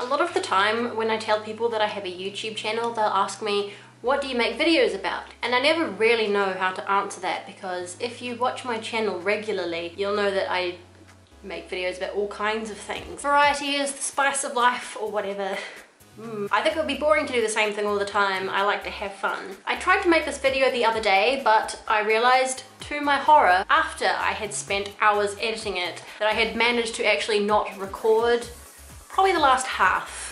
A lot of the time when I tell people that I have a YouTube channel, they'll ask me, what do you make videos about? And I never really know how to answer that because if you watch my channel regularly, you'll know that I make videos about all kinds of things. Variety is the spice of life or whatever. Mm. I think it would be boring to do the same thing all the time. I like to have fun. I tried to make this video the other day, but I realized to my horror, after I had spent hours editing it, that I had managed to actually not record probably the last half.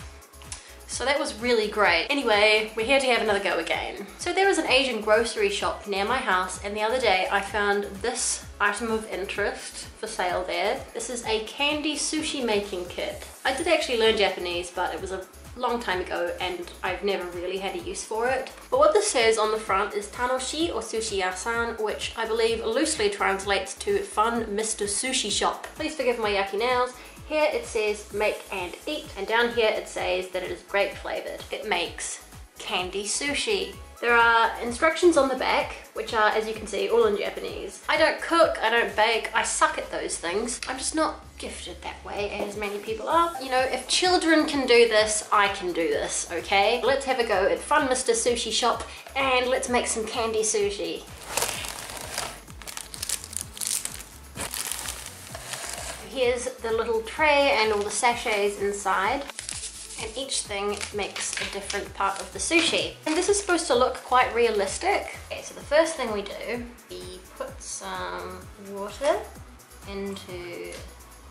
So that was really great. Anyway, we're here to have another go again. So there was an Asian grocery shop near my house and the other day I found this item of interest for sale there. This is a candy sushi making kit. I did actually learn Japanese, but it was a long time ago and I've never really had a use for it. But what this says on the front is Tanoshii Osushi Yasan, which I believe loosely translates to Fun Mr. Sushi Shop. Please forgive my yucky nails. Here it says make and eat and down here it says that it is grape flavored. It makes candy sushi. There are instructions on the back, which are, as you can see, all in Japanese. I don't cook, I don't bake, I suck at those things. I'm just not gifted that way, as many people are. You know, if children can do this, I can do this, okay? Let's have a go at Fun Mr. Sushi Shop, and let's make some candy sushi. Here's the little tray and all the sachets inside and each thing makes a different part of the sushi. And this is supposed to look quite realistic. Okay, so the first thing we do, we put some water into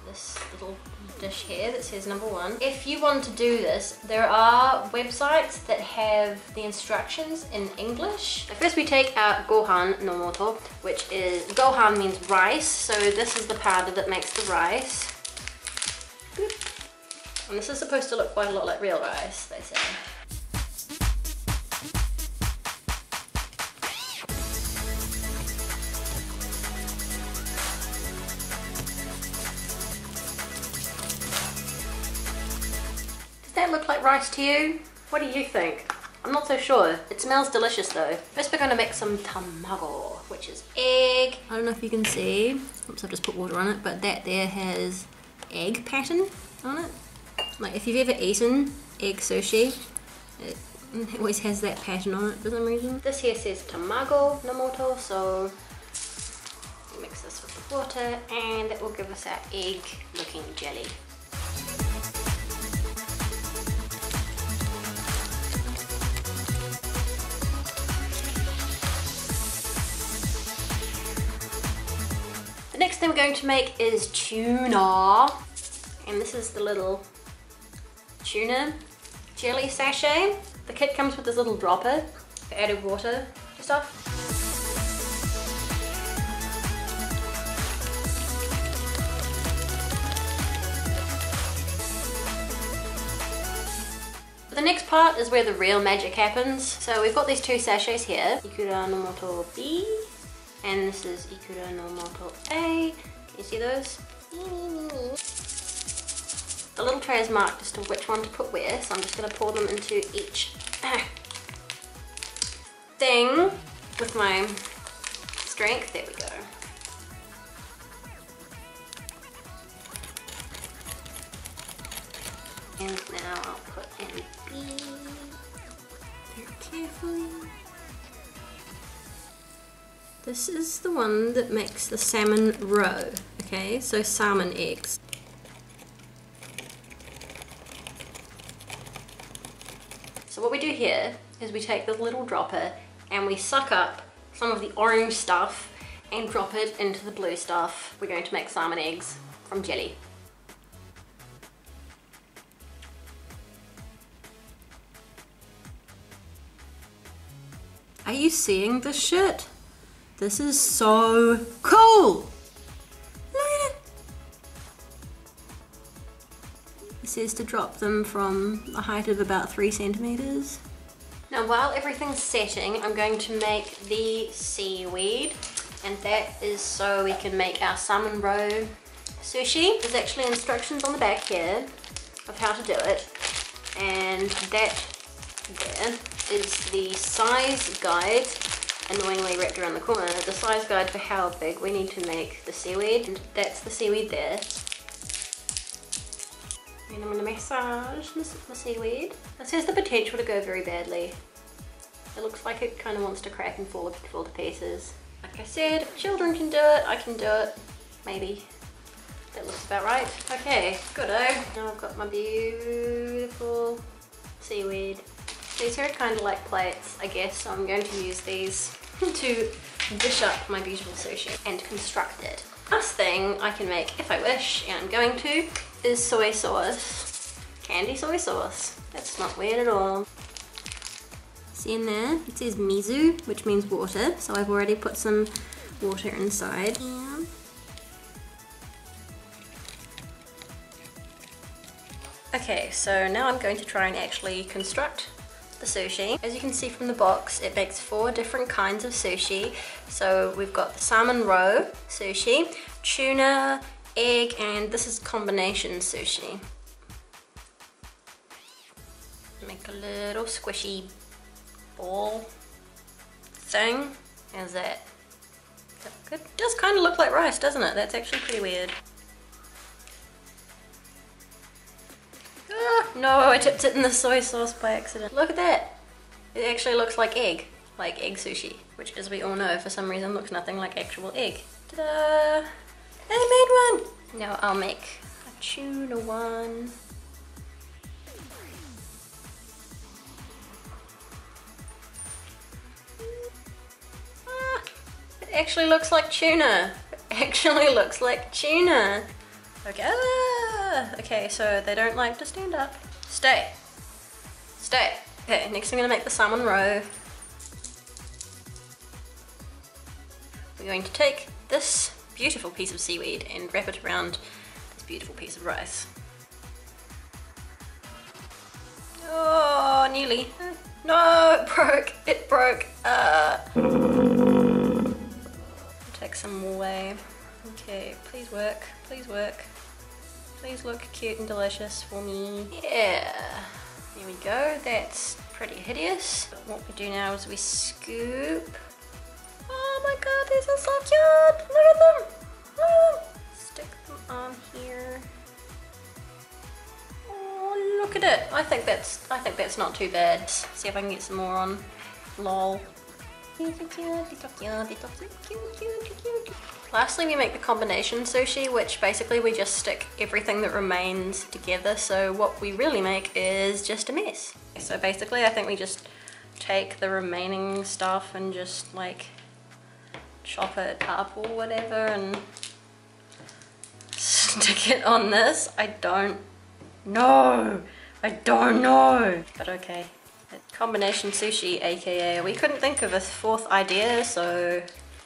this little dish here that says number one. If you want to do this, there are websites that have the instructions in English. First we take our gohan nomoto, which is, gohan means rice, so this is the powder that makes the rice. And this is supposed to look quite a lot like real rice, they say. Rice to you? What do you think? I'm not so sure. It smells delicious though. First we're gonna make some tamago, which is egg. I don't know if you can see. Oops, I've just put water on it, but that there has egg pattern on it. Like if you've ever eaten egg sushi, it always has that pattern on it for some reason. This here says tamago nomoto, so mix this with the water and that will give us our egg looking jelly. Thing we're going to make is tuna. And this is the little tuna jelly sachet. The kit comes with this little dropper for added water stuff. The next part is where the real magic happens. So we've got these two sachets here. And this is Ikura no moto A. Can you see those? The little tray is marked as to which one to put where, so I'm just going to pour them into each thing with my strength. There we go. And now I'll put in B very carefully. This is the one that makes the salmon roe, okay? So salmon eggs. So what we do here is we take the little dropper and we suck up some of the orange stuff and drop it into the blue stuff. We're going to make salmon eggs from jelly. Are you seeing this shit? This is so cool! It says to drop them from a height of about three centimeters. Now while everything's setting, I'm going to make the seaweed and that is so we can make our salmon roe sushi. There's actually instructions on the back here of how to do it and that there is the size guide annoyingly wrapped around the corner, the size guide for how big we need to make the seaweed and that's the seaweed there And I'm gonna massage my, my seaweed. This has the potential to go very badly. It looks like it kind of wants to crack and fall, fall to pieces. Like I said, if children can do it, I can do it. Maybe. That looks about right. Okay, good oh. Now I've got my beautiful seaweed. These are kind of like plates, I guess, so I'm going to use these to dish up my beautiful sushi and construct it. Last thing I can make, if I wish, and I'm going to, is soy sauce. Candy soy sauce. That's not weird at all. See in there, it says mizu, which means water, so I've already put some water inside. Okay, so now I'm going to try and actually construct sushi. As you can see from the box, it makes four different kinds of sushi. So we've got the salmon roe sushi, tuna, egg, and this is combination sushi. Make a little squishy ball thing. How's that? It does kind of look like rice, doesn't it? That's actually pretty weird. No, I tipped it in the soy sauce by accident. Look at that. It actually looks like egg, like egg sushi, which as we all know for some reason looks nothing like actual egg. Ta-da! I made one! Now I'll make a tuna one. Ah, it actually looks like tuna. It actually looks like tuna. Okay. Ah, okay, so they don't like to stand up. Stay. Stay. Okay, next I'm gonna make the salmon roe. We're going to take this beautiful piece of seaweed and wrap it around this beautiful piece of rice. Oh, nearly. No, it broke. It broke. Uh. Take some more wave. Okay, please work. Please work. Please look cute and delicious for me. Yeah, there we go. That's pretty hideous. What we do now is we scoop. Oh my god, these are so cute! Look at them! Oh, stick them on here. Oh, look at it. I think that's I think that's not too bad. See if I can get some more on. Lol. Lastly, we make the combination sushi, which basically we just stick everything that remains together. So what we really make is just a mess. So basically, I think we just take the remaining stuff and just like chop it up or whatever and stick it on this. I don't know. I don't know. But okay. Combination sushi, aka we couldn't think of a fourth idea, so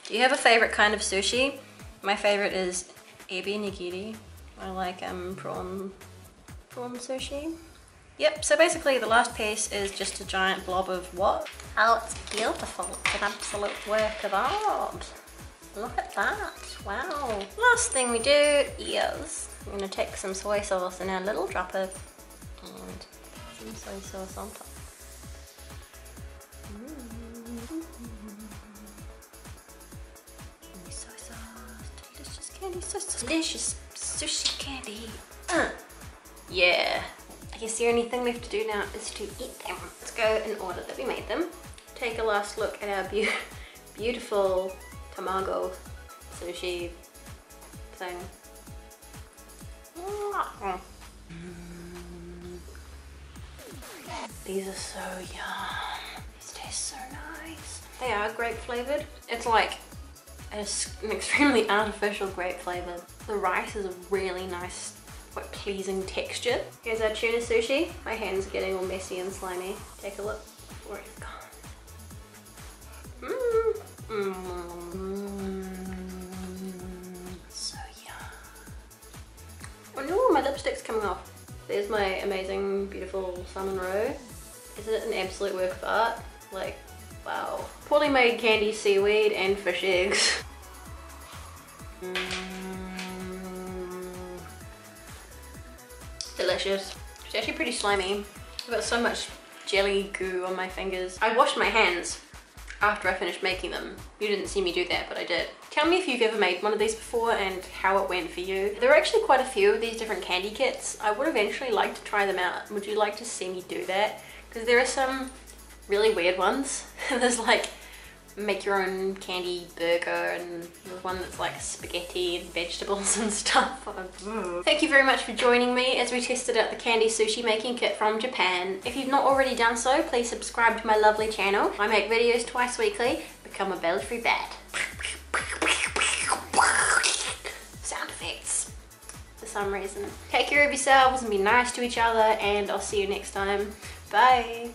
do you have a favorite kind of sushi? My favorite is ebi nigiri. I like um, prawn, prawn sushi. Yep, so basically the last piece is just a giant blob of what? Oh, it's beautiful. It's an absolute work of art. Look at that. Wow. Last thing we do is I'm going to take some soy sauce and a little drop of and some soy sauce on top. Candy, so, so delicious sushi candy. Uh, yeah. I guess the only thing left to do now is to eat them. Let's go in order that we made them. Take a last look at our be beautiful tamago sushi thing. Mm. These are so yum. These taste so nice. They are grape flavored. It's like an extremely artificial grape flavour. The rice is a really nice, quite pleasing texture. Here's our tuna sushi. My hand's are getting all messy and slimy. Take a look before it's gone. Mmm. Mmm. So yum. Oh no, my lipstick's coming off. There's my amazing, beautiful salmon roe. Isn't it an absolute work of art? Like, Wow. Poorly made candy seaweed and fish eggs. Mm. Delicious. It's actually pretty slimy. I've got so much jelly goo on my fingers. I washed my hands after I finished making them. You didn't see me do that, but I did. Tell me if you've ever made one of these before and how it went for you. There are actually quite a few of these different candy kits. I would eventually like to try them out. Would you like to see me do that? Because there are some really weird ones. There's like make your own candy burger and one that's like spaghetti and vegetables and stuff. Thank you very much for joining me as we tested out the candy sushi making kit from Japan. If you've not already done so, please subscribe to my lovely channel. I make videos twice weekly. Become a Belfry bat. Sound effects for some reason. Take care of yourselves and be nice to each other and I'll see you next time. Bye!